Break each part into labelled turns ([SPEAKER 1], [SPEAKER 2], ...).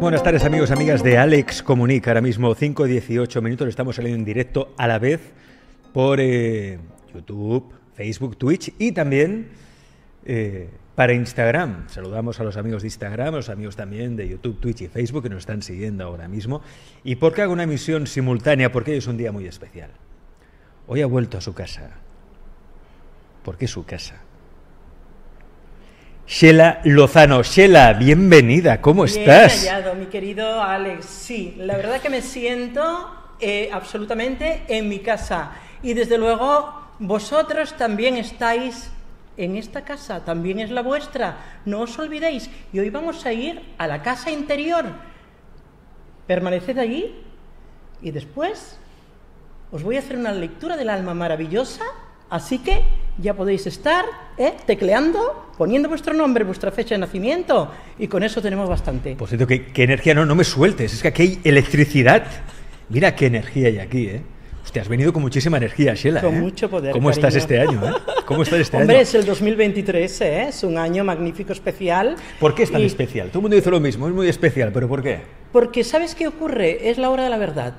[SPEAKER 1] Buenas tardes amigos, amigas de Alex Comunica. Ahora mismo 5.18 minutos, estamos saliendo en directo a la vez por eh, YouTube, Facebook, Twitch y también eh, para Instagram. Saludamos a los amigos de Instagram, a los amigos también de YouTube, Twitch y Facebook que nos están siguiendo ahora mismo. ¿Y por qué hago una emisión simultánea? Porque hoy es un día muy especial. Hoy ha vuelto a su casa. ¿Por qué su casa? Shela Lozano. Shela, bienvenida, ¿cómo
[SPEAKER 2] Bien
[SPEAKER 1] estás?
[SPEAKER 2] hallado, mi querido Alex. Sí, la verdad que me siento eh, absolutamente en mi casa. Y desde luego, vosotros también estáis en esta casa, también es la vuestra. No os olvidéis. Y hoy vamos a ir a la casa interior. Permaneced allí y después os voy a hacer una lectura del alma maravillosa. Así que ya podéis estar ¿eh? tecleando, poniendo vuestro nombre, vuestra fecha de nacimiento, y con eso tenemos bastante.
[SPEAKER 1] Por cierto, ¿qué, qué energía, no, no me sueltes, es que aquí hay electricidad. Mira qué energía hay aquí, ¿eh? Hostia, has venido con muchísima energía, Shela.
[SPEAKER 2] Con
[SPEAKER 1] ¿eh?
[SPEAKER 2] mucho poder,
[SPEAKER 1] ¿Cómo estás
[SPEAKER 2] cariño.
[SPEAKER 1] este año, eh? ¿Cómo estás este
[SPEAKER 2] Hombre,
[SPEAKER 1] año?
[SPEAKER 2] es el 2023, ¿eh? es un año magnífico, especial.
[SPEAKER 1] ¿Por qué es tan
[SPEAKER 2] Y-
[SPEAKER 1] especial? Todo el mundo dice lo mismo, es muy especial, pero ¿por qué?
[SPEAKER 2] Porque ¿sabes qué ocurre? Es la hora de la verdad.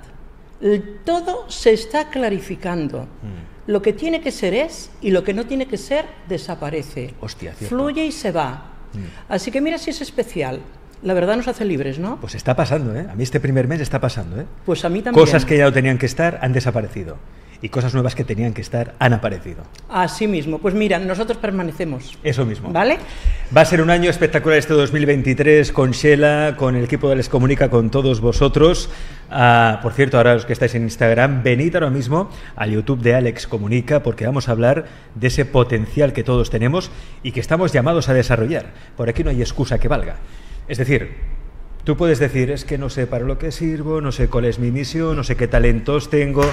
[SPEAKER 2] Todo se está clarificando.
[SPEAKER 1] Mm.
[SPEAKER 2] Lo que tiene que ser es y lo que no tiene que ser desaparece.
[SPEAKER 1] Hostia.
[SPEAKER 2] Fluye y se va.
[SPEAKER 1] Mm.
[SPEAKER 2] Así que mira si es especial. La verdad nos hace libres, ¿no?
[SPEAKER 1] Pues está pasando, ¿eh? A mí este primer mes está pasando, ¿eh?
[SPEAKER 2] Pues a mí también.
[SPEAKER 1] Cosas que ya no tenían que estar han desaparecido. Y cosas nuevas que tenían que estar han aparecido.
[SPEAKER 2] Así mismo. Pues mira, nosotros permanecemos.
[SPEAKER 1] Eso mismo.
[SPEAKER 2] ¿Vale?
[SPEAKER 1] Va a ser un año espectacular este 2023 con Shela, con el equipo de Les Comunica, con todos vosotros. Ah, por cierto, ahora los que estáis en Instagram, venid ahora mismo al YouTube de Alex Comunica porque vamos a hablar de ese potencial que todos tenemos y que estamos llamados a desarrollar. Por aquí no hay excusa que valga. Es decir, tú puedes decir, es que no sé para lo que sirvo, no sé cuál es mi misión, no sé qué talentos tengo.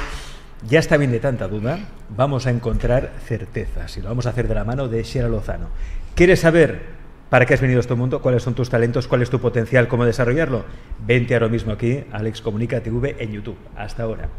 [SPEAKER 1] Ya está bien de tanta duda, vamos a encontrar certezas y lo vamos a hacer de la mano de Shera Lozano. ¿Quieres saber para qué has venido a este mundo? ¿Cuáles son tus talentos? ¿Cuál es tu potencial? ¿Cómo desarrollarlo? Vente ahora mismo aquí, Alex Comunica TV en YouTube. Hasta ahora.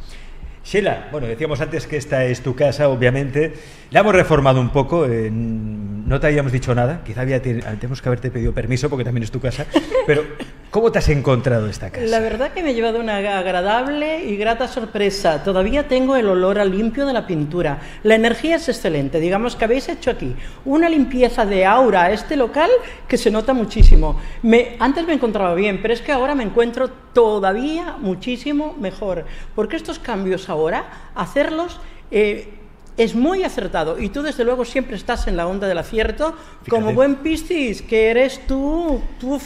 [SPEAKER 1] Sheila, bueno, decíamos antes que esta es tu casa, obviamente. La hemos reformado un poco, eh, no te habíamos dicho nada, quizá había, te- tenemos que haberte pedido permiso porque también es tu casa, pero ¿cómo te has encontrado esta casa?
[SPEAKER 2] La verdad que me he llevado una agradable y grata sorpresa. Todavía tengo el olor a limpio de la pintura. La energía es excelente. Digamos que habéis hecho aquí una limpieza de aura a este local que se nota muchísimo. Me, antes me encontraba bien, pero es que ahora me encuentro todavía muchísimo mejor. Porque estos cambios ahora, hacerlos... eh, es muy acertado y tú desde luego siempre estás en la onda del acierto como buen Piscis que eres tú, tú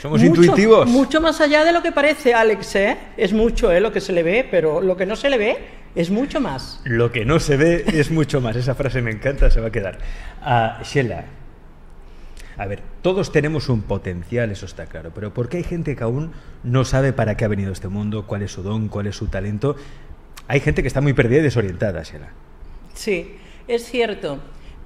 [SPEAKER 1] Somos intuitivos.
[SPEAKER 2] mucho más allá de lo que parece, Alex, ¿eh? Es mucho, ¿eh? Lo que se le ve, pero lo que no se le ve es mucho más.
[SPEAKER 1] Lo que no se ve es mucho más. Esa frase me encanta, se va a quedar. Ah, Sheila, a ver, todos tenemos un potencial, eso está claro, pero ¿por qué hay gente que aún no sabe para qué ha venido este mundo, cuál es su don, cuál es su talento? Hay gente que está muy perdida y desorientada, Sheila.
[SPEAKER 2] Sí, es cierto.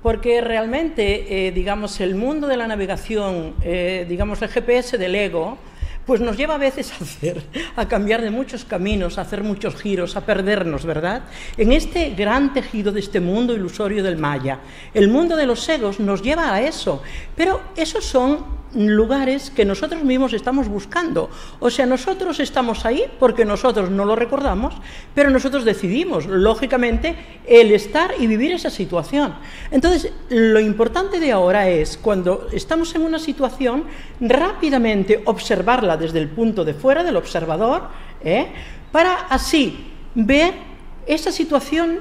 [SPEAKER 2] Porque realmente, eh, digamos, el mundo de la navegación, eh, digamos, el GPS del ego, pues nos lleva a veces a hacer, a cambiar de muchos caminos, a hacer muchos giros, a perdernos, ¿verdad? En este gran tejido de este mundo ilusorio del Maya. El mundo de los egos nos lleva a eso, pero esos son lugares que nosotros mismos estamos buscando. O sea, nosotros estamos ahí porque nosotros no lo recordamos, pero nosotros decidimos, lógicamente, el estar y vivir esa situación. Entonces, lo importante de ahora es, cuando estamos en una situación, rápidamente observarla desde el punto de fuera del observador, ¿eh? para así ver esa situación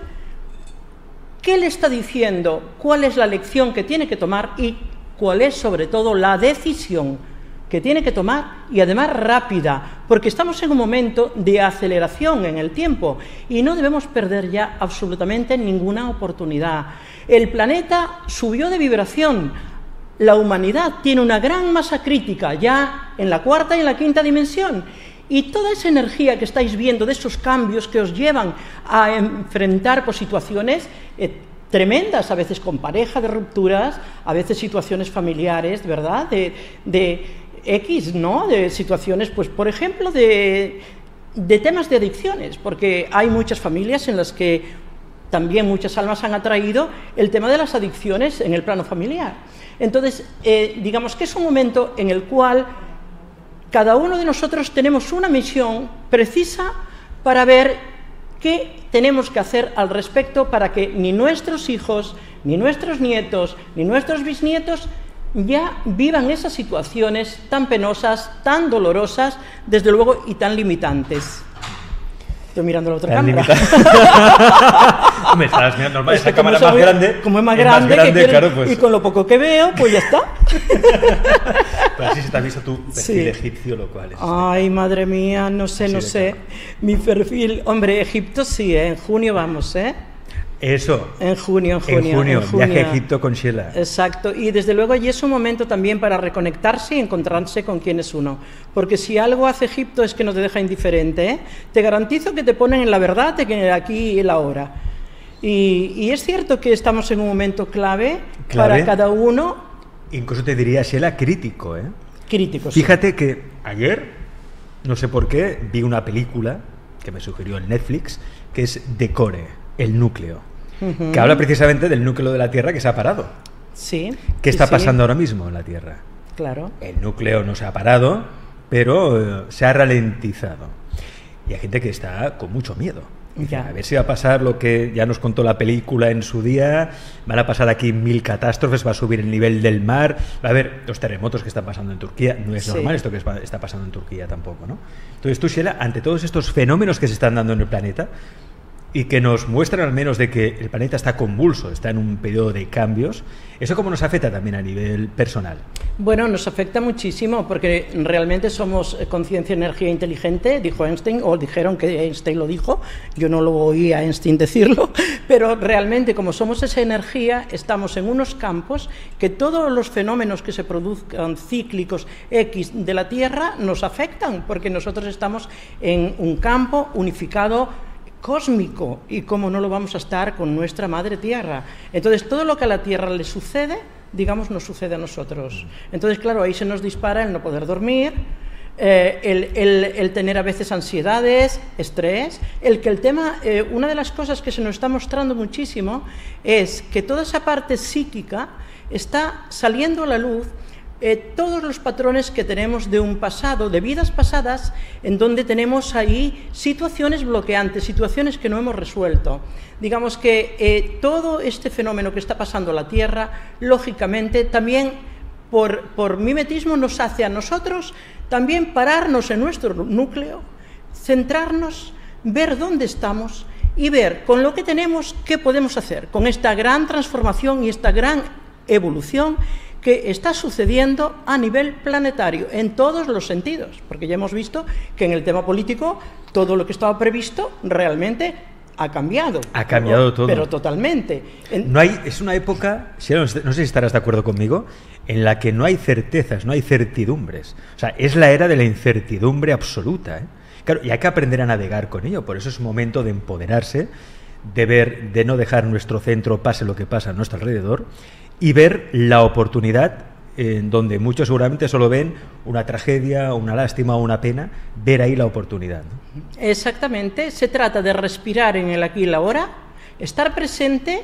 [SPEAKER 2] qué le está diciendo, cuál es la lección que tiene que tomar y cuál es sobre todo la decisión que tiene que tomar y además rápida, porque estamos en un momento de aceleración en el tiempo y no debemos perder ya absolutamente ninguna oportunidad. El planeta subió de vibración, la humanidad tiene una gran masa crítica ya en la cuarta y en la quinta dimensión. Y toda esa energía que estáis viendo de esos cambios que os llevan a enfrentar pues, situaciones eh, tremendas, a veces con pareja de rupturas, a veces situaciones familiares, ¿verdad? De, de X, ¿no? De situaciones, pues, por ejemplo, de, de temas de adicciones, porque hay muchas familias en las que también muchas almas han atraído el tema de las adicciones en el plano familiar. Entonces, eh, digamos que es un momento en el cual cada uno de nosotros tenemos una misión precisa para ver qué tenemos que hacer al respecto para que ni nuestros hijos, ni nuestros nietos, ni nuestros bisnietos ya vivan esas situaciones tan penosas, tan dolorosas, desde luego, y tan limitantes. Estoy mirando la otra cámara.
[SPEAKER 1] Hombre, estás mirando normal, esa cámara más grande.
[SPEAKER 2] Como es más grande, que claro, pues... y con lo poco que veo, pues ya está.
[SPEAKER 1] pues así se te ha visto tu perfil egipcio, lo cual es...
[SPEAKER 2] Ay, madre mía, no sé, no sé. Mi perfil, hombre, Egipto sí, ¿eh? en junio vamos, ¿eh?
[SPEAKER 1] Eso.
[SPEAKER 2] En junio, en junio.
[SPEAKER 1] En junio, viaje a Egipto con Sheila.
[SPEAKER 2] Exacto. Y desde luego allí es un momento también para reconectarse y encontrarse con quién es uno. Porque si algo hace Egipto es que no te deja indiferente. ¿eh? Te garantizo que te ponen en la verdad, te que aquí y la hora. Y, es cierto que estamos en un momento clave, para cada uno.
[SPEAKER 1] Incluso te diría, Sheila, crítico. ¿eh?
[SPEAKER 2] Crítico,
[SPEAKER 1] Fíjate que ayer, no sé por qué, vi una película que me sugirió el Netflix, que es Decore, el núcleo que habla precisamente del núcleo de la Tierra que se ha parado.
[SPEAKER 2] Sí.
[SPEAKER 1] ¿Qué está pasando ahora mismo en la Tierra?
[SPEAKER 2] Claro.
[SPEAKER 1] El núcleo no se ha parado, pero eh, se ha ralentizado. Y hay gente que está con mucho miedo. A ver si va a pasar lo que ya nos contó la película en su día. Van a pasar aquí mil catástrofes, va a subir el nivel del mar, va a haber los terremotos que están pasando en Turquía. No es normal esto que está pasando en Turquía tampoco, ¿no? Entonces tú, Sheila, ante todos estos fenómenos que se están dando en el planeta, y que nos muestran al menos de que el planeta está convulso, está en un periodo de cambios, ¿eso cómo nos afecta también a nivel personal?
[SPEAKER 2] Bueno, nos afecta muchísimo porque realmente somos conciencia, energía inteligente, dijo Einstein, o dijeron que Einstein lo dijo, yo no lo oí a Einstein decirlo, pero realmente como somos esa energía, estamos en unos campos que todos los fenómenos que se produzcan cíclicos X de la Tierra nos afectan, porque nosotros estamos en un campo unificado, cósmico y cómo no lo vamos a estar con nuestra madre tierra. Entonces, todo lo que a la tierra le sucede, digamos, nos sucede a nosotros. Entonces, claro, ahí se nos dispara el no poder dormir, eh, el, tener a veces ansiedades, estrés, el que el tema, eh, una de las cosas que se nos está mostrando muchísimo es que toda esa parte psíquica está saliendo a la luz eh, todos los patrones que tenemos de un pasado, de vidas pasadas, en donde tenemos ahí situaciones bloqueantes, situaciones que no hemos resuelto. Digamos que eh, todo este fenómeno que está pasando a la Tierra, lógicamente, también por, por mimetismo nos hace a nosotros también pararnos en nuestro núcleo, centrarnos, ver dónde estamos y ver con lo que tenemos qué podemos hacer con esta gran transformación y esta gran evolución que está sucediendo a nivel planetario, en todos los sentidos, porque ya hemos visto que en el tema político todo lo que estaba previsto realmente ha cambiado.
[SPEAKER 1] Ha cambiado todo.
[SPEAKER 2] Pero totalmente.
[SPEAKER 1] No hay, es una época, no sé si estarás de acuerdo conmigo, en la que no hay certezas, no hay certidumbres. O sea, es la era de la incertidumbre absoluta. ¿eh? Claro, y hay que aprender a navegar con ello. Por eso es momento de empoderarse, de ver, de no dejar nuestro centro pase lo que pasa a nuestro alrededor y ver la oportunidad en donde muchos seguramente solo ven una tragedia, una lástima o una pena, ver ahí la oportunidad.
[SPEAKER 2] Exactamente, se trata de respirar en el aquí y la ahora, estar presente,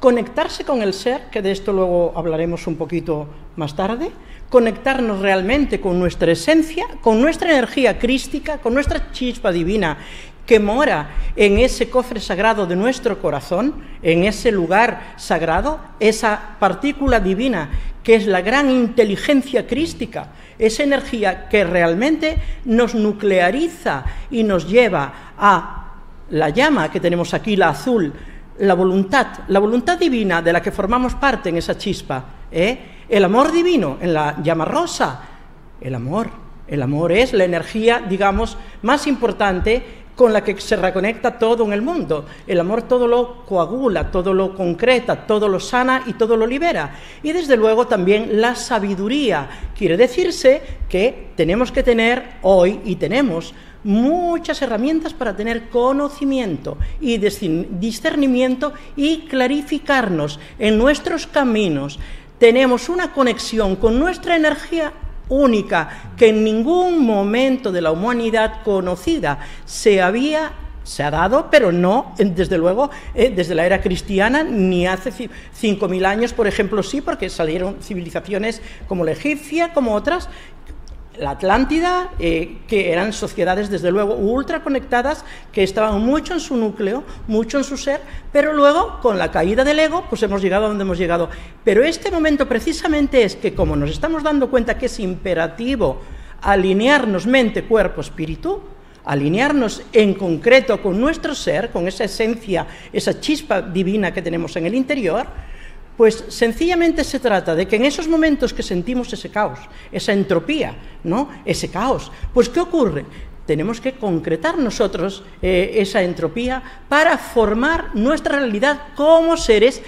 [SPEAKER 2] conectarse con el ser, que de esto luego hablaremos un poquito más tarde, conectarnos realmente con nuestra esencia, con nuestra energía crística, con nuestra chispa divina que mora en ese cofre sagrado de nuestro corazón, en ese lugar sagrado, esa partícula divina que es la gran inteligencia crística, esa energía que realmente nos nucleariza y nos lleva a la llama que tenemos aquí, la azul, la voluntad, la voluntad divina de la que formamos parte en esa chispa, ¿eh? el amor divino en la llama rosa, el amor. El amor es la energía, digamos, más importante con la que se reconecta todo en el mundo. El amor todo lo coagula, todo lo concreta, todo lo sana y todo lo libera. Y desde luego también la sabiduría. Quiere decirse que tenemos que tener hoy y tenemos muchas herramientas para tener conocimiento y discernimiento y clarificarnos en nuestros caminos. Tenemos una conexión con nuestra energía única que en ningún momento de la humanidad conocida se había se ha dado, pero no, desde luego, eh, desde la era cristiana, ni hace 5.000 años, por ejemplo, sí, porque salieron civilizaciones como la egipcia, como otras, la Atlántida, eh, que eran sociedades desde luego ultra conectadas, que estaban mucho en su núcleo, mucho en su ser, pero luego con la caída del ego, pues hemos llegado a donde hemos llegado. Pero este momento precisamente es que como nos estamos dando cuenta que es imperativo alinearnos mente, cuerpo, espíritu, alinearnos en concreto con nuestro ser, con esa esencia, esa chispa divina que tenemos en el interior, pues sencillamente se trata de que en esos momentos que sentimos ese caos, esa entropía, ¿no? Ese caos, pues ¿qué ocurre? Tenemos que concretar nosotros eh, esa entropía para formar nuestra realidad como seres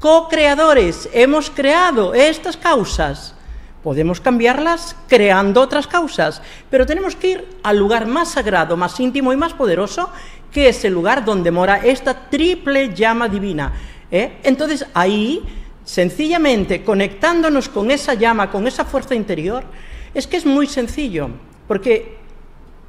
[SPEAKER 2] co-creadores. Hemos creado estas causas. Podemos cambiarlas creando otras causas, pero tenemos que ir al lugar más sagrado, más íntimo y más poderoso, que es el lugar donde mora esta triple llama divina ¿eh? Entonces ahí, sencillamente conectándonos con esa llama, con esa fuerza interior, es que es muy sencillo, porque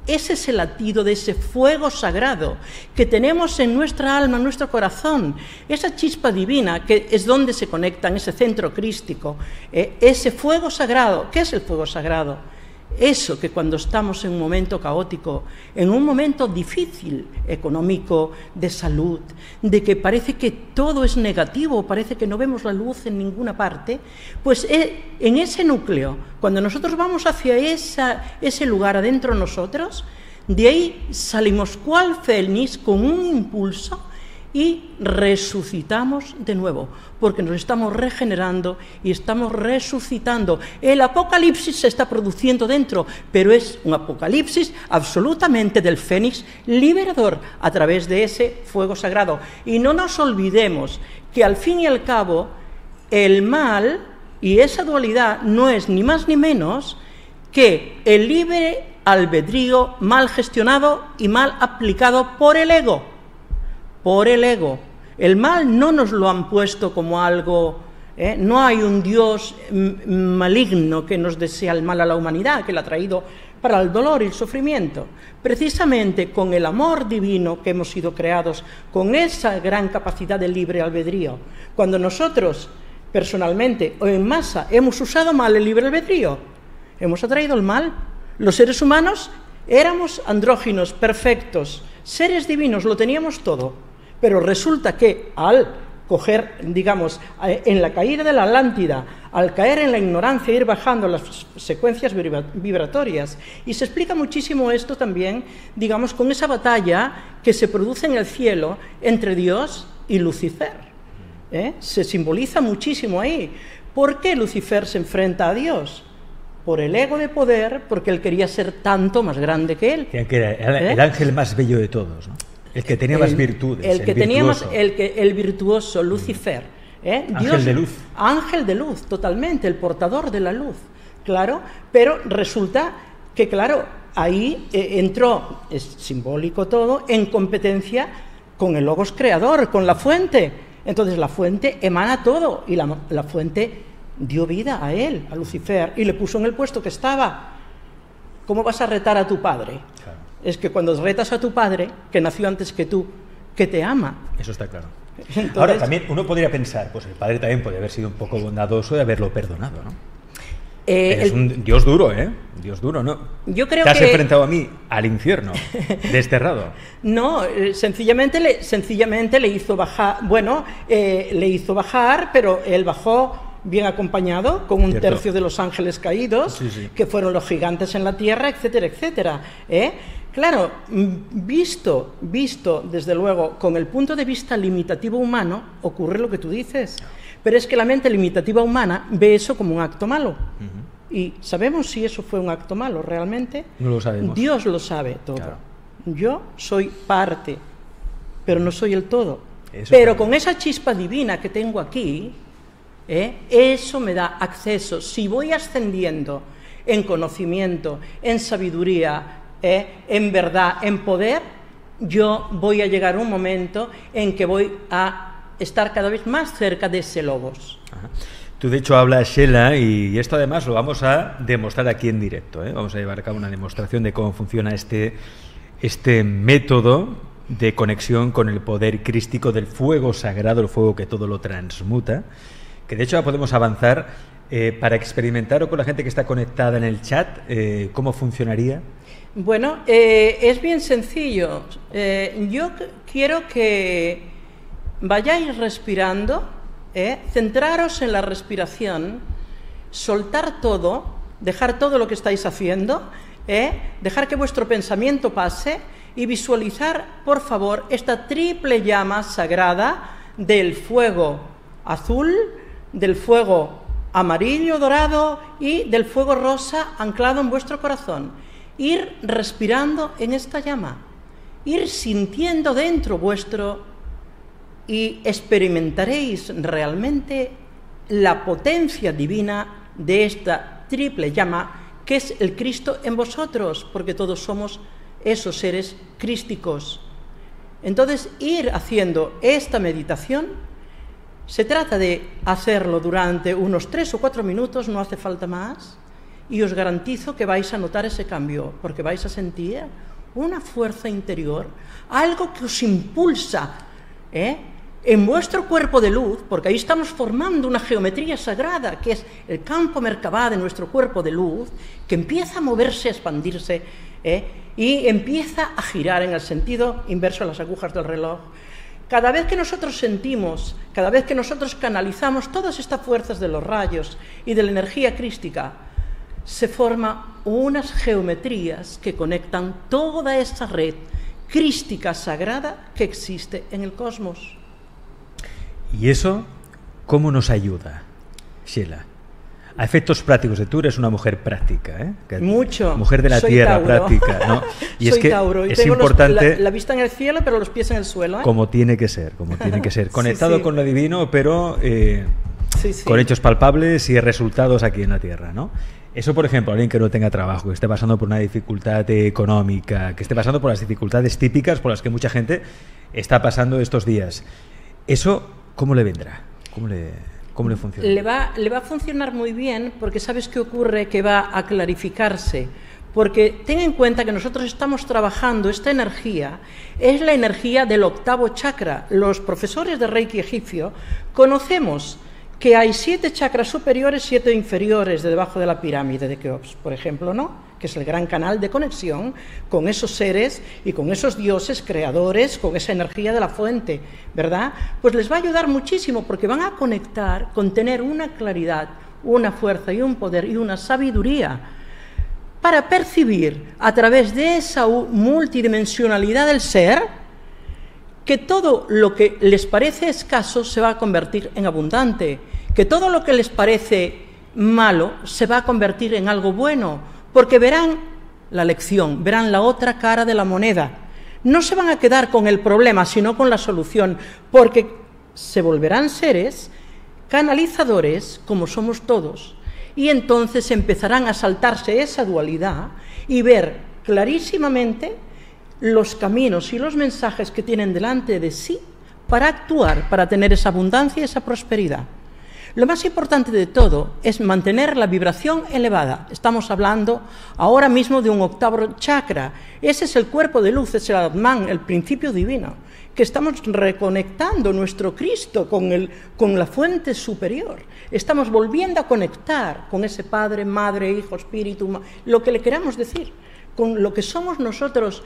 [SPEAKER 2] ese es el latido de ese fuego sagrado que tenemos en nuestra alma, en nuestro corazón, esa chispa divina que es donde se conecta en ese centro crístico, ¿eh? ese fuego sagrado. ¿Qué es el fuego sagrado? Eso que cuando estamos en un momento caótico, en un momento difícil económico, de salud, de que parece que todo es negativo, parece que no vemos la luz en ninguna parte, pues eh, en ese núcleo, cuando nosotros vamos hacia ese lugar adentro nosotros, de ahí salimos cual fénix con un impulso y resucitamos de nuevo, porque nos estamos regenerando y estamos resucitando. El apocalipsis se está produciendo dentro, pero es un apocalipsis absolutamente del fénix liberador a través de ese fuego sagrado. Y no nos olvidemos que al fin y al cabo el mal y esa dualidad no es ni más ni menos que el libre albedrío mal gestionado y mal aplicado por el ego por el ego. El mal no nos lo han puesto como algo, ¿eh? no hay un Dios maligno que nos desea el mal a la humanidad, que la ha traído para el dolor y el sufrimiento. Precisamente con el amor divino que hemos sido creados, con esa gran capacidad de libre albedrío, cuando nosotros personalmente o en masa hemos usado mal el libre albedrío, hemos atraído el mal. Los seres humanos éramos andróginos, perfectos, seres divinos, lo teníamos todo pero resulta que al coger, digamos, en la caída de la Atlántida, al caer en la ignorancia, ir bajando las secuencias vibratorias. Y se explica muchísimo esto también, digamos, con esa batalla que se produce en el cielo entre Dios y Lucifer. ¿eh? Se simboliza muchísimo ahí. ¿Por qué Lucifer se enfrenta a Dios? Por el ego de poder, porque él quería ser tanto más grande que él.
[SPEAKER 1] Que era el, ¿Eh? ángel más bello de todos. ¿no? El que tenía más virtudes.
[SPEAKER 2] El, que teníamos, el, que, el virtuoso, Lucifer. ¿eh?
[SPEAKER 1] ángel de luz.
[SPEAKER 2] Ángel de luz, totalmente, el portador de la luz. Claro, pero resulta que, claro, ahí eh, entró, es simbólico todo, en competencia con el logos creador, con la fuente. Entonces la fuente emana todo y la, la fuente dio vida a él, a Lucifer, y le puso en el puesto que estaba. ¿Cómo vas a retar a tu padre? Es que cuando retas a tu padre, que nació antes que tú, que te ama.
[SPEAKER 1] Eso está claro. Ahora, también uno podría pensar, pues el padre también puede haber sido un poco bondadoso de haberlo perdonado, ¿no? Eh, es un Dios duro, ¿eh? Dios duro, ¿no?
[SPEAKER 2] Yo creo
[SPEAKER 1] Te
[SPEAKER 2] has
[SPEAKER 1] enfrentado a mí al infierno, desterrado.
[SPEAKER 2] no, eh, sencillamente le, sencillamente le hizo bajar, bueno, eh, le hizo bajar, pero él bajó bien acompañado, con un tercio de los ángeles caídos, que fueron los gigantes en la tierra, etcétera, etcétera. ¿eh? Claro, mm, visto, visto desde luego con el punto de vista limitativo humano, ocurre lo que tú dices. Pero es que la mente limitativa humana ve eso como un acto malo. Y sabemos si eso fue un acto malo realmente.
[SPEAKER 1] No lo sabemos.
[SPEAKER 2] Dios lo sabe todo. Yo soy parte, pero no soy el todo. pero con esa chispa divina que tengo aquí, ¿eh? eso me da acceso. Si voy ascendiendo en conocimiento, en sabiduría, ¿eh? en verdad, en poder, yo voy a llegar un momento en que voy a estar cada vez más cerca de ese logos.
[SPEAKER 1] Tú de hecho hablas, Shela, y esto además lo vamos a demostrar aquí en directo. ¿eh? Vamos a llevar a cabo una demostración de cómo funciona este, este método de conexión con el poder crístico del fuego sagrado, el fuego que todo lo transmuta, que de hecho ya podemos avanzar eh, para experimentar con la gente que está conectada en el chat, ¿cómo funcionaría?
[SPEAKER 2] Bueno, eh, es bien sencillo. yo quiero que vayáis respirando, centraros en la respiración, soltar todo, dejar todo lo que estáis haciendo, dejar que vuestro pensamiento pase y visualizar, por favor, esta triple llama sagrada del fuego azul, del fuego amarillo, dorado y del fuego rosa anclado en vuestro corazón. Ir respirando en esta llama, ir sintiendo dentro vuestro y experimentaréis realmente la potencia divina de esta triple llama que es el Cristo en vosotros, porque todos somos esos seres crísticos. Entonces, ir haciendo esta meditación se trata de hacerlo durante unos tres o cuatro minutos, no hace falta más, y os garantizo que vais a notar ese cambio, porque vais a sentir una fuerza interior, algo que os impulsa ¿eh? en vuestro cuerpo de luz, porque ahí estamos formando una geometría sagrada, que es el campo Merkabah de nuestro cuerpo de luz, que empieza a moverse, a expandirse, ¿eh? y empieza a girar en el sentido inverso a las agujas del reloj, cada vez que nosotros sentimos, cada vez que nosotros canalizamos todas estas fuerzas de los rayos y de la energía crística, se forma unas geometrías que conectan toda esta red crística sagrada que existe en el cosmos.
[SPEAKER 1] ¿Y eso cómo nos ayuda, Sheila? a efectos prácticos. Tú eres una mujer práctica, ¿eh?
[SPEAKER 2] Mucho.
[SPEAKER 1] Mujer de la tierra práctica, ¿no?
[SPEAKER 2] Y es que es importante la, vista en el cielo, pero los pies en el suelo. ¿eh?
[SPEAKER 1] Como tiene que ser, como tiene que ser. Conectado con lo divino, pero eh, con hechos palpables y resultados aquí en la tierra, ¿no? Eso, por ejemplo, alguien que no tenga trabajo, que esté pasando por una dificultad económica, que esté pasando por las dificultades típicas por las que mucha gente está pasando estos días. ¿Eso cómo le vendrá? ¿Cómo le...? ¿Cómo le funciona?
[SPEAKER 2] Le va, le va a funcionar muy bien porque sabes qué ocurre, que va a clarificarse. Porque ten en cuenta que nosotros estamos trabajando, esta energía es la energía del octavo chakra. Los profesores de Reiki egipcio conocemos que hay siete chakras superiores, siete inferiores de debajo de la pirámide de Keops, por ejemplo, ¿no? que es el gran canal de conexión con esos seres y con esos dioses creadores, con esa energía de la fuente, ¿verdad? Pues les va a ayudar muchísimo porque van a conectar con tener una claridad, una fuerza y un poder y una sabiduría para percibir a través de esa multidimensionalidad del ser que todo lo que les parece escaso se va a convertir en abundante, que todo lo que les parece malo se va a convertir en algo bueno, porque verán la lección, verán la otra cara de la moneda. No se van a quedar con el problema, sino con la solución, porque se volverán seres canalizadores como somos todos. Y entonces empezarán a saltarse esa dualidad y ver clarísimamente los caminos y los mensajes que tienen delante de sí para actuar, para tener esa abundancia y esa prosperidad. Lo más importante de todo es mantener la vibración elevada. Estamos hablando ahora mismo de un octavo chakra. Ese es el cuerpo de luz, es el Atman, el principio divino, que estamos reconectando nuestro Cristo con, el, con la fuente superior. Estamos volviendo a conectar con ese Padre, Madre, Hijo, Espíritu, lo que le queramos decir, con lo que somos nosotros,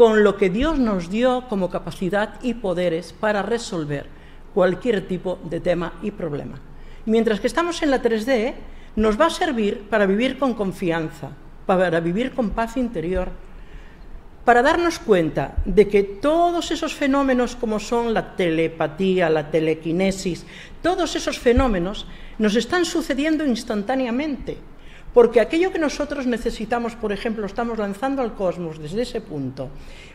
[SPEAKER 2] con lo que Dios nos dio como capacidad y poderes para resolver cualquier tipo de tema y problema. Mientras que estamos en la 3D, nos va a servir para vivir con confianza, para vivir con paz interior, para darnos cuenta de que todos esos fenómenos como son la telepatía, la telequinesis, todos esos fenómenos nos están sucediendo instantáneamente porque aquello que nosotros necesitamos, por ejemplo, estamos lanzando al cosmos desde ese punto,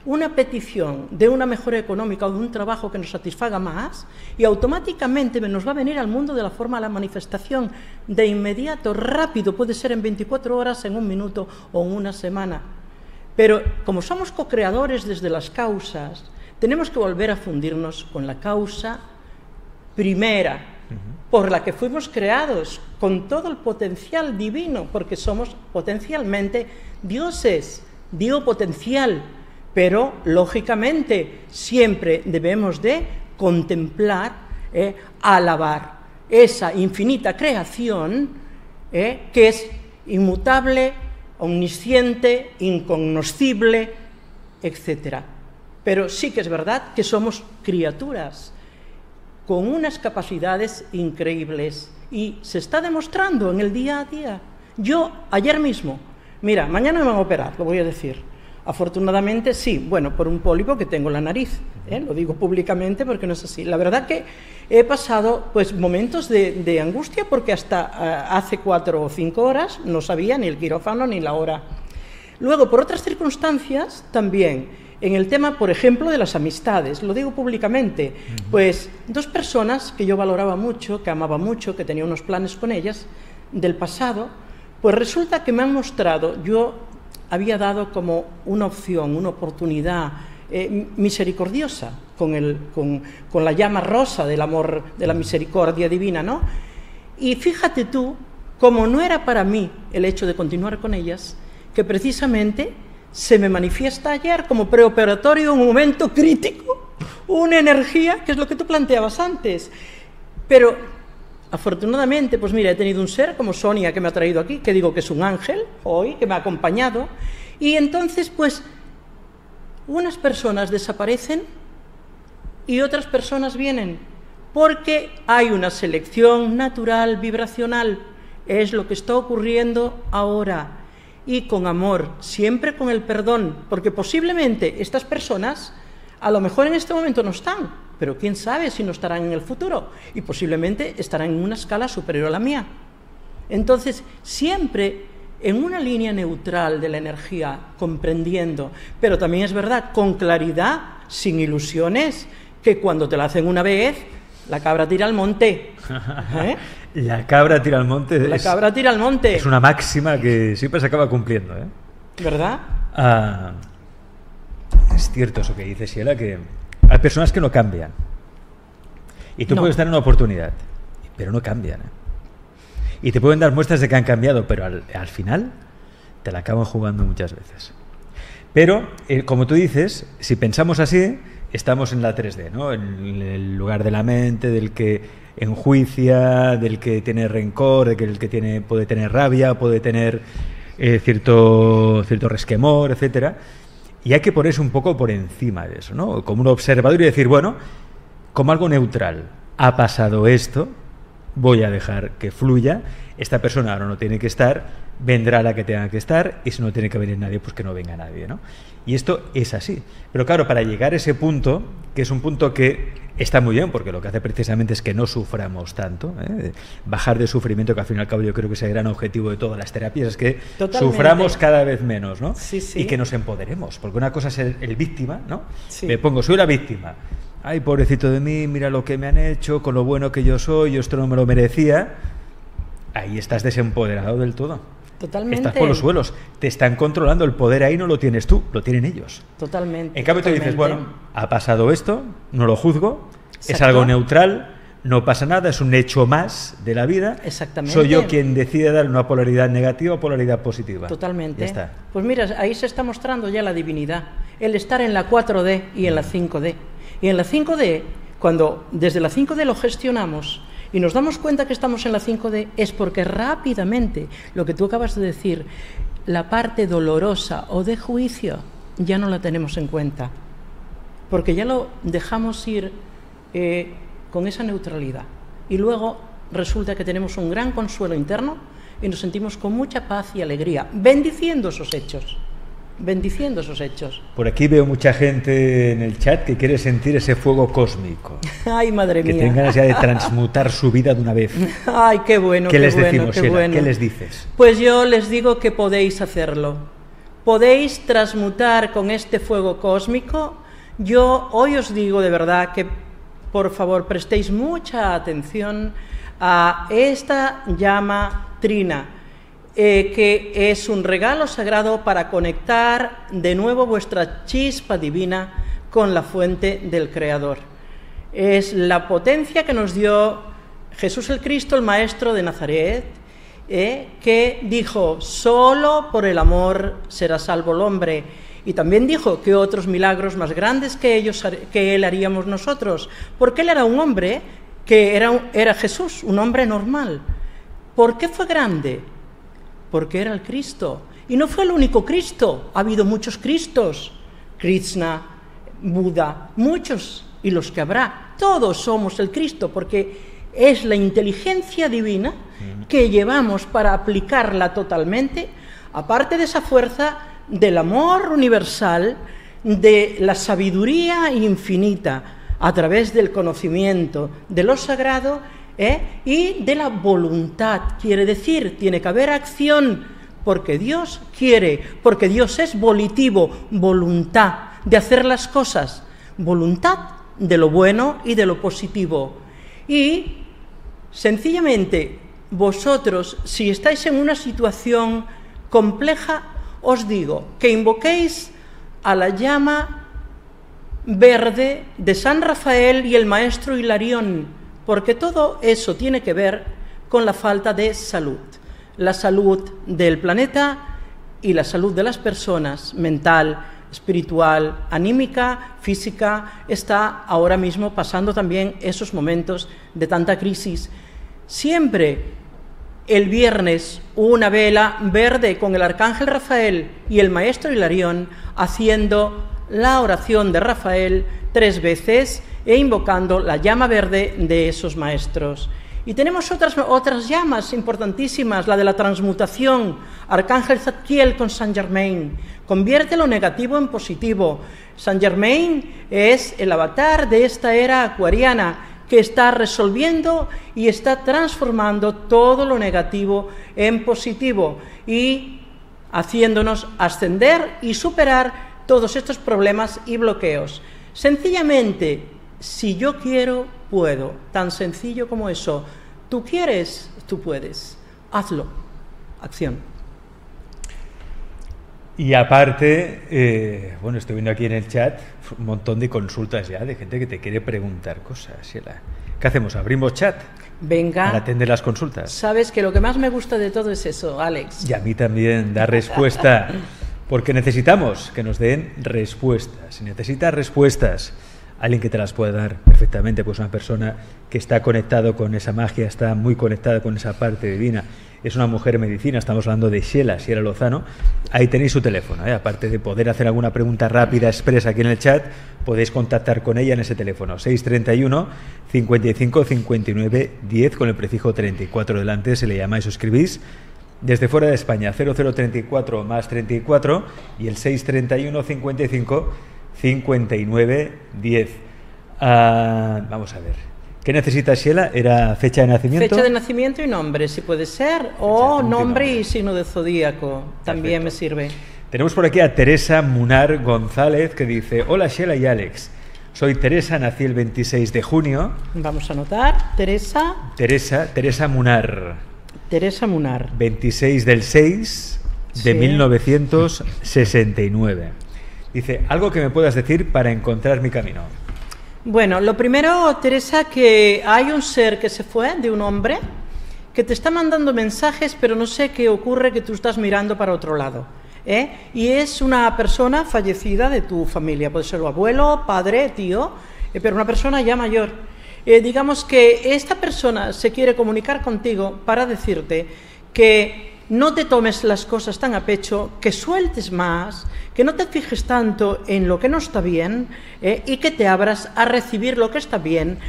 [SPEAKER 2] una petición de una mejora económica o de un trabajo que nos satisfaga más, y automáticamente nos va a venir al mundo de la forma de la manifestación de inmediato, rápido, puede ser en 24 horas, en un minuto o en una semana. Pero como somos co-creadores desde las causas, tenemos que volver a fundirnos con la causa primera, por la que fuimos creados, con todo el potencial divino, porque somos potencialmente dioses, dio potencial, pero lógicamente siempre debemos de contemplar, eh, alabar. esa infinita creación ¿eh? que es inmutable, omnisciente, incognoscible, etc. Pero sí que es verdad que somos criaturas con unas capacidades increíbles y se está demostrando en el día a día. Yo ayer mismo, mira, mañana me van a operar, lo voy a decir. Afortunadamente sí, bueno, por un pólipo que tengo en la nariz, ¿eh? lo digo públicamente porque no es así. La verdad que he pasado pues momentos de, angustia porque hasta eh, hace cuatro o cinco horas no sabía ni el quirófano ni la hora. Luego, por otras circunstancias, también en el tema, por ejemplo, de las amistades, lo digo públicamente, pues dos personas que yo valoraba mucho, que amaba mucho, que tenía unos planes con ellas del pasado, pues resulta que me han mostrado, yo había dado como una opción, una oportunidad eh, misericordiosa con, el, con, con, la llama rosa del amor, de la misericordia divina, ¿no? Y fíjate tú, como no era para mí el hecho de continuar con ellas, que precisamente se me manifiesta ayer como preoperatorio un momento crítico, una energía, que es lo que tú planteabas antes. Pero Afortunadamente, pues mira, he tenido un ser como Sonia que me ha traído aquí, que digo que es un ángel hoy, que me ha acompañado, y entonces pues unas personas desaparecen y otras personas vienen, porque hay una selección natural, vibracional, es lo que está ocurriendo ahora, y con amor, siempre con el perdón, porque posiblemente estas personas a lo mejor en este momento no están, pero quién sabe si no estarán en el futuro y posiblemente estarán en una escala superior a la mía. Entonces, siempre en una línea neutral de la energía, comprendiendo, pero también es verdad, con claridad, sin ilusiones, que cuando te la hacen una vez, la cabra tira al monte.
[SPEAKER 1] ¿eh? La cabra tira al monte.
[SPEAKER 2] La cabra tira al monte.
[SPEAKER 1] Es una máxima que siempre se acaba cumpliendo. ¿eh?
[SPEAKER 2] ¿Verdad?
[SPEAKER 1] Ah, es cierto eso que dice Sheila, que hay personas que no cambian. Y tú puedes dar una oportunidad, pero no cambian. ¿eh? Y te pueden dar muestras de que han cambiado, pero al, final te la acaban jugando muchas veces. Pero, eh, como tú dices, si pensamos así, estamos en la 3D, ¿no? En el lugar de la mente, del que enjuicia, del que tiene rencor, del que tiene, puede tener rabia, puede tener eh, cierto, cierto resquemor, etcétera. Y hay que ponerse un poco por encima de eso, ¿no? Como un observador y decir, bueno, como algo neutral, ha pasado esto, voy a dejar que fluya, esta persona ahora no tiene que estar, vendrá la que tenga que estar, y si no tiene que venir nadie, pues que no venga nadie, ¿no? Y esto es así. Pero claro, para llegar a ese punto, que es un punto que está muy bien, porque lo que hace precisamente es que no suframos tanto, ¿eh? bajar de sufrimiento, que al fin y al cabo yo creo que es el gran objetivo de todas las terapias, es que suframos cada vez menos, ¿no? Y que nos empoderemos, porque una cosa es el, víctima, ¿no? Me pongo, soy la víctima. Ay, pobrecito de mí, mira lo que me han hecho, con lo bueno que yo soy, yo esto no me lo merecía. Ahí estás desempoderado del todo.
[SPEAKER 2] Totalmente.
[SPEAKER 1] Estás por los suelos. Te están controlando. El poder ahí no lo tienes tú, lo tienen ellos.
[SPEAKER 2] Totalmente.
[SPEAKER 1] En cambio, tú dices, bueno, ha pasado esto, no lo juzgo, es algo neutral, no pasa nada, es un hecho más de la vida.
[SPEAKER 2] Exactamente.
[SPEAKER 1] Soy yo quien decide dar una polaridad negativa o polaridad positiva.
[SPEAKER 2] Totalmente. Pues mira, ahí se está mostrando ya la divinidad. El estar en la 4D y en la 5D. Y en la 5D, cuando desde la 5D lo gestionamos, y nos damos cuenta que estamos en la 5D es porque rápidamente, lo que tú acabas de decir, la parte dolorosa o de juicio ya no la tenemos en cuenta, porque ya lo dejamos ir eh, con esa neutralidad. Y luego resulta que tenemos un gran consuelo interno y nos sentimos con mucha paz y alegría, bendiciendo esos hechos bendiciendo esos hechos.
[SPEAKER 1] Por aquí veo mucha gente en el chat que quiere sentir ese fuego cósmico.
[SPEAKER 2] Ay, madre
[SPEAKER 1] mía.
[SPEAKER 2] Que
[SPEAKER 1] tengan ganas ya de transmutar su vida de una vez.
[SPEAKER 2] Ay, qué bueno.
[SPEAKER 1] ¿Qué
[SPEAKER 2] les
[SPEAKER 1] decimos,
[SPEAKER 2] qué, bueno.
[SPEAKER 1] ¿Qué les dices?
[SPEAKER 2] Pues yo les digo que podéis hacerlo. Podéis transmutar con este fuego cósmico. Yo hoy os digo de verdad que, por favor, prestéis mucha atención a esta llama trina eh, que es un regalo sagrado para conectar de nuevo vuestra chispa divina con la fuente del Creador. Es la potencia que nos dio Jesús el Cristo, el Maestro de Nazaret, eh, que dijo, solo por el amor será salvo el hombre. Y también dijo que otros milagros más grandes que, ellos, que él haríamos nosotros, porque él era un hombre que era, era Jesús, un hombre normal. ¿Por qué fue grande? Porque era el Cristo. Y no fue el único Cristo, ha habido muchos Cristos. Krishna, Buda, muchos, y los que habrá. Todos somos el Cristo, porque es la inteligencia divina que llevamos para aplicarla totalmente, aparte de esa fuerza del amor universal, de la sabiduría infinita, a través del conocimiento de lo sagrado ¿eh? y de la voluntad. Quiere decir, tiene que haber acción, porque Dios quiere, porque Dios es volitivo, voluntad de hacer las cosas, voluntad de lo bueno y de lo positivo. Y sencillamente vosotros, si estáis en una situación compleja, os digo que invoquéis a la llama verde de San Rafael y el maestro Hilarión, porque todo eso tiene que ver con la falta de salud. La salud del planeta y la salud de las personas, mental, espiritual, anímica, física, está ahora mismo pasando también esos momentos de tanta crisis. Siempre el viernes una vela verde con el arcángel Rafael y el maestro Hilarión haciendo la oración de Rafael tres veces e invocando la llama verde de esos maestros. Y tenemos otras, otras llamas importantísimas, la de la transmutación, Arcángel Zadkiel con Saint Germain, convierte lo negativo en positivo. Saint Germain es el avatar de esta era acuariana que está resolviendo y está transformando todo lo negativo en positivo y haciéndonos ascender y superar todos estos problemas y bloqueos. Sencillamente, si yo quiero, puedo. Tan sencillo como eso. Tú quieres, tú puedes. Hazlo. Acción.
[SPEAKER 1] Y aparte, eh, bueno, estoy viendo aquí en el chat un montón de consultas ya de gente que te quiere preguntar cosas. ¿Qué hacemos? ¿Abrimos chat?
[SPEAKER 2] Venga.
[SPEAKER 1] Para atender las consultas.
[SPEAKER 2] Sabes que lo que más me gusta de todo es eso, Alex.
[SPEAKER 1] Y a mí también, dar respuesta. Porque necesitamos que nos den respuestas. Si necesitas respuestas, alguien que te las pueda dar perfectamente, pues una persona que está conectado con esa magia, está muy conectada con esa parte divina, es una mujer medicina, estamos hablando de Sheila, Sheila Lozano, ahí tenéis su teléfono, ¿eh? aparte de poder hacer alguna pregunta rápida, expresa aquí en el chat, podéis contactar con ella en ese teléfono, 631 55 59 10 con el prefijo 34 delante, se le llama y suscribís desde fuera de España, 0034 más 34 y el 631 55 59 10. vamos a ver. ¿Qué necesita Sheila? ¿Era fecha de nacimiento?
[SPEAKER 2] Fecha de nacimiento y nombre, si puede ser, o nombre y signo de zodíaco, también me sirve.
[SPEAKER 1] Tenemos por aquí a Teresa Munar González que dice, hola Sheila y Alex, soy Teresa, nací el 26 de junio.
[SPEAKER 2] Vamos a anotar, Teresa.
[SPEAKER 1] Teresa, Teresa Munar.
[SPEAKER 2] Teresa Munar.
[SPEAKER 1] 26 del 6 de 1969. Dice, algo que me puedas decir para encontrar mi camino.
[SPEAKER 2] Bueno, lo primero, Teresa, que hay un ser que se fue de un hombre que te está mandando mensajes, pero no sé qué ocurre que tú estás mirando para otro lado. ¿eh? Y es una persona fallecida de tu familia, puede ser abuelo, padre, tío, eh, pero una persona ya mayor. Eh, digamos que esta persona se quiere comunicar contigo para decirte que no te tomes las cosas tan a pecho, que sueltes más, que no te fijes tanto en lo que no está bien eh, y que te abras a recibir lo que está bien,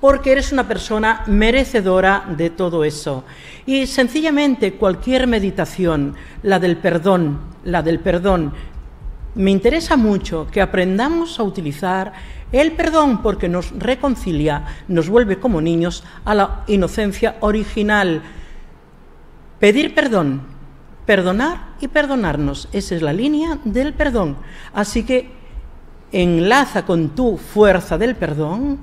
[SPEAKER 2] porque eres una persona merecedora de todo eso. Y sencillamente cualquier meditación, la del perdón, la del perdón, me interesa mucho que aprendamos a utilizar el perdón porque nos reconcilia, nos vuelve como niños a la inocencia original. Pedir perdón, perdonar y perdonarnos. Esa es la línea del perdón. Así que enlaza con tu fuerza del perdón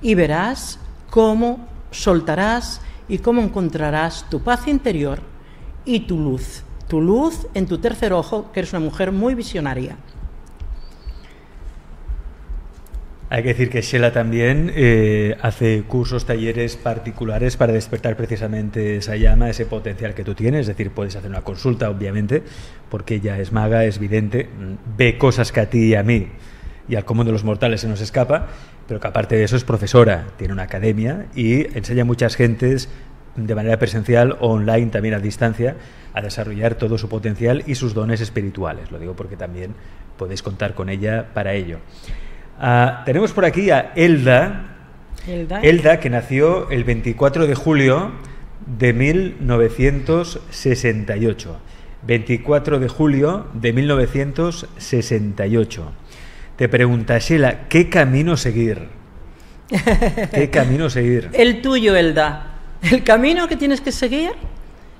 [SPEAKER 2] y verás cómo soltarás y cómo encontrarás tu paz interior y tu luz. Tu luz en tu tercer ojo, que eres una mujer muy visionaria.
[SPEAKER 1] Hay que decir que Sheila también eh, hace cursos, talleres particulares para despertar precisamente esa llama, ese potencial que tú tienes. Es decir, puedes hacer una consulta, obviamente, porque ella es maga, es vidente, ve cosas que a ti y a mí y al común de los mortales se nos escapa, pero que aparte de eso es profesora, tiene una academia y enseña a muchas gentes de manera presencial o online, también a distancia, a desarrollar todo su potencial y sus dones espirituales. Lo digo porque también podéis contar con ella para ello. Ah, tenemos por aquí a Elda,
[SPEAKER 2] Elda.
[SPEAKER 1] Elda, que nació el 24 de julio de 1968. 24 de julio de 1968. Te pregunta, Sheila, ¿qué camino seguir? ¿Qué camino seguir?
[SPEAKER 2] El tuyo, Elda. El camino que tienes que seguir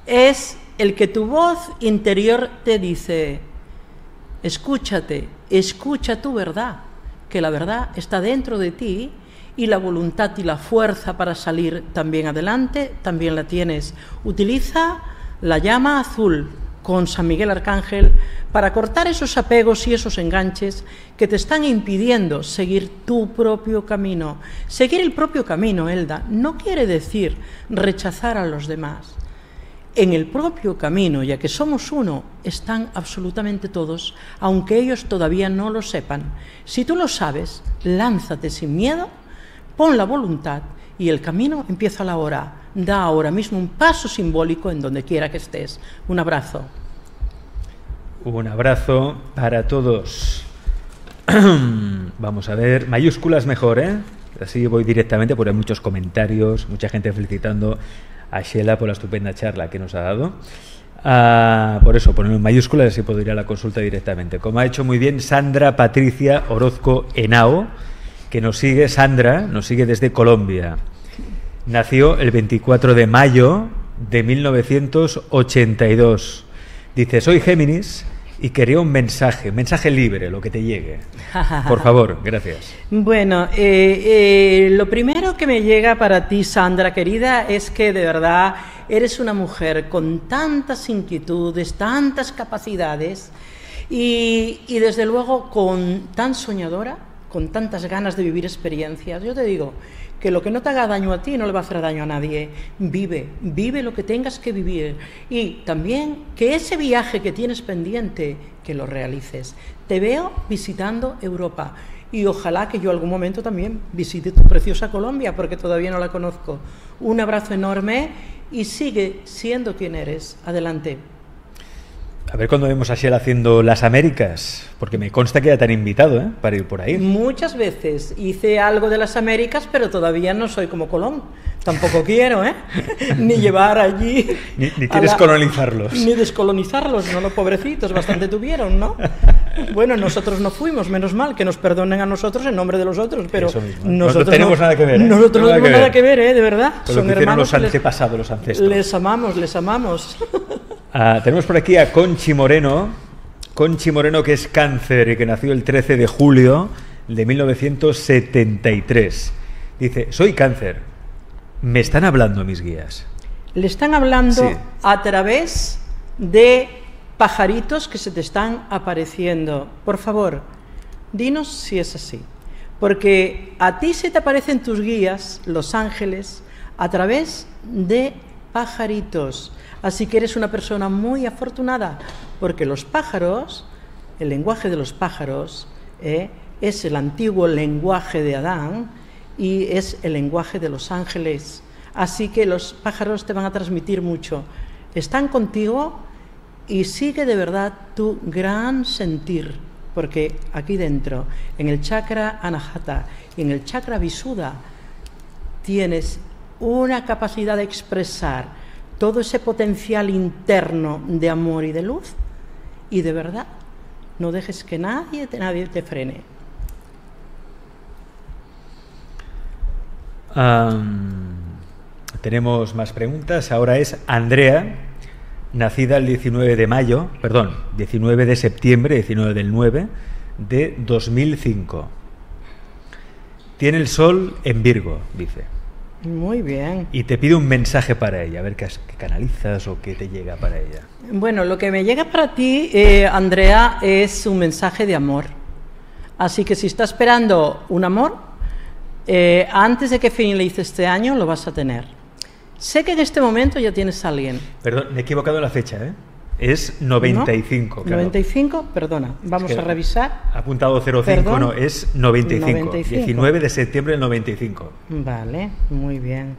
[SPEAKER 2] es el que tu voz interior te dice. Escúchate, escucha tu verdad, que la verdad está dentro de ti y la voluntad y la fuerza para salir también adelante también la tienes. Utiliza la llama azul con San Miguel Arcángel para cortar esos apegos y esos enganches que te están impidiendo seguir tu propio camino. Seguir el propio camino, Elda, no quiere decir rechazar a los demás. En el propio camino, ya que somos uno, están absolutamente todos, aunque ellos todavía no lo sepan. Si tú lo sabes, lánzate sin miedo, pon la voluntad y el camino empieza a la hora. Da ahora mismo un paso simbólico en donde quiera que estés. Un abrazo.
[SPEAKER 1] Un abrazo para todos. Vamos a ver, mayúsculas mejor, ¿eh? Así voy directamente, porque hay muchos comentarios, mucha gente felicitando a Sheila por la estupenda charla que nos ha dado. Ah, por eso, poner en mayúsculas, así puedo ir a la consulta directamente. Como ha hecho muy bien Sandra Patricia Orozco Henao, que nos sigue, Sandra, nos sigue desde Colombia. Nació el 24 de mayo de 1982. Dice, soy Géminis y quería un mensaje, un mensaje libre, lo que te llegue. Por favor, gracias.
[SPEAKER 2] Bueno, eh, eh, lo primero que me llega para ti, Sandra, querida, es que de verdad eres una mujer con tantas inquietudes, tantas capacidades y, y desde luego con tan soñadora, con tantas ganas de vivir experiencias. Yo te digo, que lo que no te haga daño a ti no le va a hacer daño a nadie. Vive, vive lo que tengas que vivir. Y también que ese viaje que tienes pendiente, que lo realices. Te veo visitando Europa y ojalá que yo algún momento también visite tu preciosa Colombia, porque todavía no la conozco. Un abrazo enorme y sigue siendo quien eres. Adelante.
[SPEAKER 1] A ver cuándo vemos a Shell haciendo las Américas, porque me consta que ya te han invitado ¿eh? para ir por ahí.
[SPEAKER 2] Muchas veces hice algo de las Américas, pero todavía no soy como Colón. Tampoco quiero, ¿eh? Ni llevar allí.
[SPEAKER 1] Ni, ni quieres la... colonizarlos.
[SPEAKER 2] Ni descolonizarlos, ¿no? Los pobrecitos, bastante tuvieron, ¿no? Bueno, nosotros no fuimos, menos mal, que nos perdonen a nosotros en nombre de los otros, pero
[SPEAKER 1] nosotros no tenemos nada que ver. ¿eh?
[SPEAKER 2] Nosotros no tenemos nada que ver, ¿eh? De verdad.
[SPEAKER 1] Son hermanos los antepasados, los ancestros.
[SPEAKER 2] Les amamos, les amamos.
[SPEAKER 1] Uh, tenemos por aquí a Conchi Moreno. Conchi Moreno, que es cáncer y que nació el 13 de julio de 1973. Dice, soy cáncer. Me están hablando mis guías.
[SPEAKER 2] Le están hablando sí. a través de pajaritos que se te están apareciendo. Por favor, dinos si es así. Porque a ti se te aparecen tus guías, los ángeles, a través de pajaritos. Así que eres una persona muy afortunada, porque los pájaros, el lenguaje de los pájaros, eh, es el antiguo lenguaje de Adán y es el lenguaje de los ángeles. Así que los pájaros te van a transmitir mucho. Están contigo y sigue de verdad tu gran sentir, porque aquí dentro, en el chakra anahata y en el chakra visuda, tienes una capacidad de expresar todo ese potencial interno de amor y de luz y de verdad no dejes que nadie, nadie te frene.
[SPEAKER 1] Tenemos más preguntas. Ahora es Andrea, nacida el 19 de mayo, perdón, 19 de septiembre, 19 del 9 de 2005. Tiene el sol en Virgo, dice.
[SPEAKER 2] Muy bien.
[SPEAKER 1] Y te pido un mensaje para ella, a ver qué, canalizas o qué te llega para ella.
[SPEAKER 2] Bueno, lo que me llega para ti, eh, Andrea, es un mensaje de amor. Así que si está esperando un amor, eh, antes de que finalice este año lo vas a tener. Sé que en este momento ya tienes a alguien.
[SPEAKER 1] Perdón, me he equivocado en la fecha, ¿eh? Es 95.
[SPEAKER 2] ¿No?
[SPEAKER 1] claro.
[SPEAKER 2] 95, perdona, vamos
[SPEAKER 1] Es que
[SPEAKER 2] a revisar.
[SPEAKER 1] Apuntado 05,
[SPEAKER 2] Perdón.
[SPEAKER 1] no, es 95.
[SPEAKER 2] 95.
[SPEAKER 1] 19 de septiembre del 95.
[SPEAKER 2] Vale, muy bien.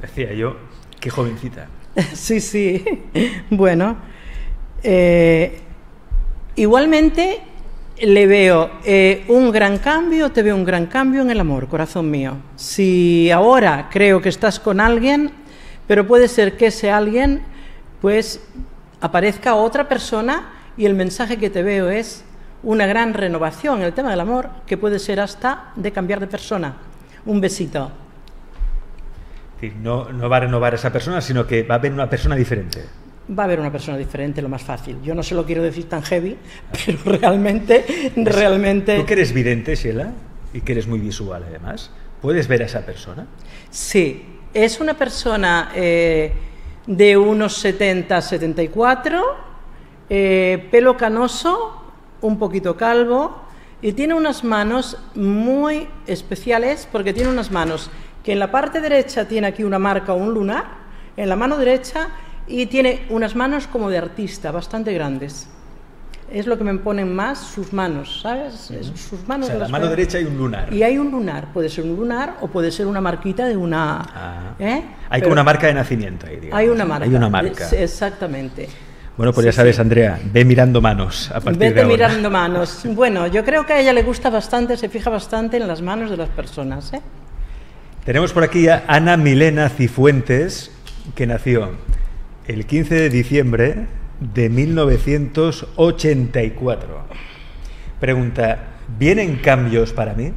[SPEAKER 1] Decía yo, qué jovencita.
[SPEAKER 2] Sí, sí. Bueno, eh, igualmente le veo eh, un gran cambio, te veo un gran cambio en el amor, corazón mío. Si ahora creo que estás con alguien, pero puede ser que ese alguien, pues, aparezca otra persona y el mensaje que te veo es una gran renovación en el tema del amor, que puede ser hasta de cambiar de persona. Un besito.
[SPEAKER 1] No, no va a renovar esa persona, sino que va a haber una persona diferente.
[SPEAKER 2] Va a haber una persona diferente, lo más fácil. Yo no se lo quiero decir tan heavy, pero realmente, realmente...
[SPEAKER 1] Tú que eres vidente, Sheila, y que eres muy visual además, ¿puedes ver a esa persona?
[SPEAKER 2] Sí, es una persona eh, de unos 70, 74, eh, pelo canoso, un poquito calvo, y tiene unas manos muy especiales porque tiene unas manos que en la parte derecha tiene aquí una marca o un lunar, en la mano derecha, y tiene unas manos como de artista, bastante grandes. Es lo que me ponen más sus manos, ¿sabes? Es- Sus
[SPEAKER 1] O
[SPEAKER 2] manos
[SPEAKER 1] sea,
[SPEAKER 2] de
[SPEAKER 1] la mano derecha hay un lunar.
[SPEAKER 2] Y hay un lunar, puede ser un lunar o puede ser una marquita de una...
[SPEAKER 1] Ah.
[SPEAKER 2] ¿eh?
[SPEAKER 1] Hay
[SPEAKER 2] Pero
[SPEAKER 1] como una marca de nacimiento ahí, digamos.
[SPEAKER 2] Hay una marca.
[SPEAKER 1] Hay una marca.
[SPEAKER 2] Exactamente.
[SPEAKER 1] Bueno, pues
[SPEAKER 2] Sí,
[SPEAKER 1] ya sabes,
[SPEAKER 2] sí.
[SPEAKER 1] Andrea, ve mirando manos a partir de
[SPEAKER 2] Vete
[SPEAKER 1] ahora.
[SPEAKER 2] mirando manos. Bueno, yo creo que a ella le gusta bastante, se fija bastante en las manos de las personas. ¿eh?
[SPEAKER 1] Tenemos por aquí a Ana Milena Cifuentes, que nació el 15 de diciembre de 1984. Pregunta, ¿vienen cambios para mí?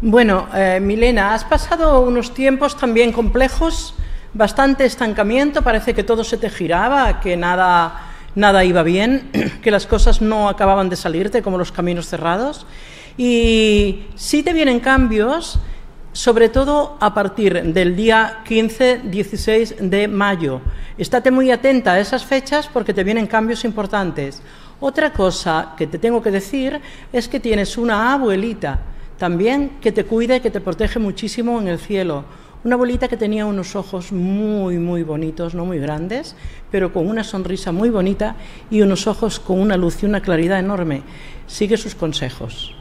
[SPEAKER 2] Bueno, eh, Milena, has pasado unos tiempos también complejos, bastante estancamiento, parece que todo se te giraba, que nada, nada iba bien, que las cosas no acababan de salirte como los caminos cerrados. Y sí te vienen cambios, sobre todo a partir del día 15-16 de mayo. Estate muy atenta a esas fechas porque te vienen cambios importantes. Otra cosa que te tengo que decir es que tienes una abuelita también que te cuida y que te protege muchísimo en el cielo. Una abuelita que tenía unos ojos muy, muy bonitos, no muy grandes, pero con una sonrisa muy bonita y unos ojos con una luz y una claridad enorme. Sigue sus consejos.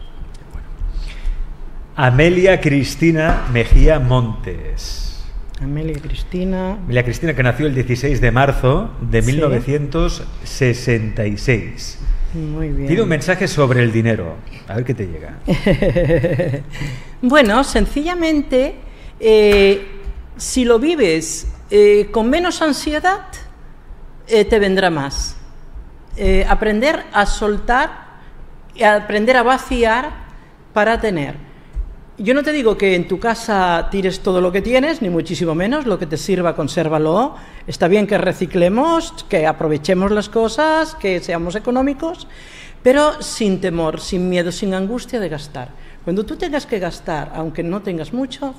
[SPEAKER 1] Amelia Cristina Mejía Montes.
[SPEAKER 2] Amelia Cristina.
[SPEAKER 1] Amelia Cristina que nació el 16 de marzo de
[SPEAKER 2] Sí.
[SPEAKER 1] 1966.
[SPEAKER 2] Muy bien.
[SPEAKER 1] Pide un mensaje sobre el dinero. A ver qué te llega.
[SPEAKER 2] Bueno, sencillamente, eh, si lo vives eh, con menos ansiedad, eh, te vendrá más. Aprender a soltar, aprender a vaciar para tener. Yo no te digo que en tu casa tires todo lo que tienes, ni muchísimo menos, lo que te sirva, consérvalo. Está bien que reciclemos, que aprovechemos las cosas, que seamos económicos, pero sin temor, sin miedo, sin angustia de gastar. Cuando tú tengas que gastar, aunque no tengas mucho,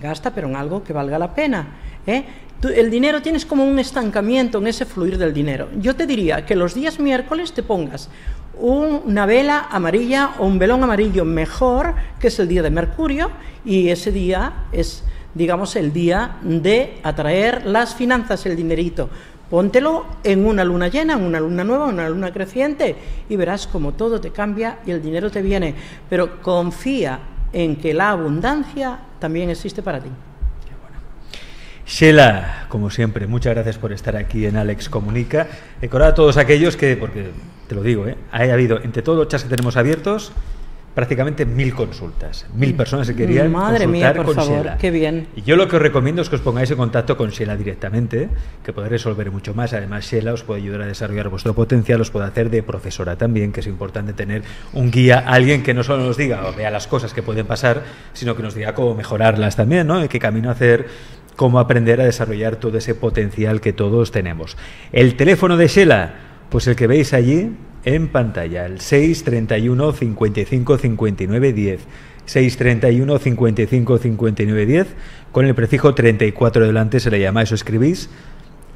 [SPEAKER 2] gasta, pero en algo que valga la pena. ¿eh? Tú- el dinero tienes como un estancamiento en ese fluir del dinero. Yo te diría que los días miércoles te pongas una vela amarilla o un velón amarillo mejor, que es el día de Mercurio, y ese día es, digamos, el día de atraer las finanzas, el dinerito. Póntelo en una luna llena, en una luna nueva, en una luna creciente, y verás como todo te cambia y el dinero te viene. Pero confía en que la abundancia también existe para ti.
[SPEAKER 1] Sheila, como siempre, muchas gracias por estar aquí en Alex Comunica. Recordad a todos aquellos que, porque te lo digo, ¿eh? ha habido entre todos los chats que tenemos abiertos prácticamente mil consultas, mil personas que querían
[SPEAKER 2] Madre mía,
[SPEAKER 1] consultar
[SPEAKER 2] por
[SPEAKER 1] con
[SPEAKER 2] favor,
[SPEAKER 1] Sheila.
[SPEAKER 2] qué bien.
[SPEAKER 1] Y yo lo que os recomiendo es que os pongáis en contacto con Sheila directamente, que podrá resolver mucho más. Además, Sheila os puede ayudar a desarrollar vuestro potencial, os puede hacer de profesora también, que es importante tener un guía, alguien que no solo nos diga o vea las cosas que pueden pasar, sino que nos diga cómo mejorarlas también, ¿no? Y qué camino hacer, cómo aprender a desarrollar todo ese potencial que todos tenemos. El teléfono de Sheila, pues el que veis allí en pantalla, el 631 55 59 10. 631 55 59 10 con el prefijo 34 delante se le llamáis o escribís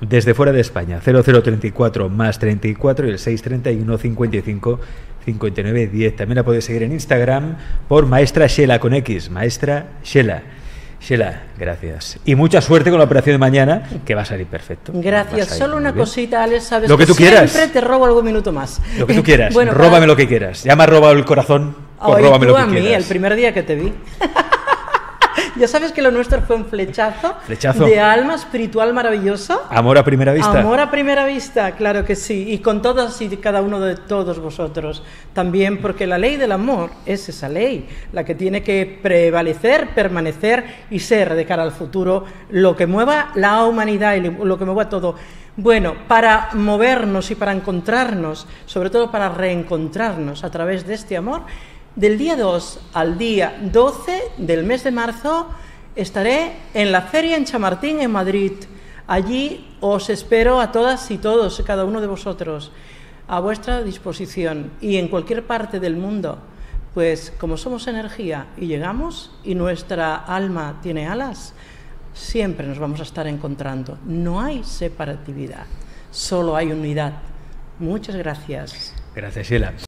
[SPEAKER 1] desde fuera de España 0034 más 34 y el 631 55 59 10 también la podéis seguir en Instagram por maestra Shela con X maestra Shela Sheila, gracias. Y mucha suerte con la operación de mañana, que va a salir perfecto.
[SPEAKER 2] Gracias. Solo una cosita, Alex, sabes
[SPEAKER 1] lo que, tú quieras.
[SPEAKER 2] siempre te robo algún minuto más.
[SPEAKER 1] Lo que tú quieras. bueno, Róbame lo que quieras. Ya me has robado el corazón. Pues róbame lo que
[SPEAKER 2] a mí, el primer día que te vi. Ya sabes que lo nuestro fue un flechazo,
[SPEAKER 1] flechazo,
[SPEAKER 2] de alma espiritual maravilloso.
[SPEAKER 1] Amor a primera vista.
[SPEAKER 2] Amor a primera vista, claro que sí. Y con todas y cada uno de todos vosotros. También porque la ley del amor es esa ley, la que tiene que prevalecer, permanecer y ser de cara al futuro lo que mueva la humanidad y lo que mueva todo. Bueno, para movernos y para encontrarnos, sobre todo para reencontrarnos a través de este amor, del día 2 al día 12 del mes de marzo estaré en la feria en Chamartín, en Madrid. Allí os espero a todas y todos, cada uno de vosotros, a vuestra disposición y en cualquier parte del mundo. Pues como somos energía y llegamos y nuestra alma tiene alas, siempre nos vamos a estar encontrando. No hay separatividad, solo hay unidad. Muchas gracias.
[SPEAKER 1] Gracias, Sheila.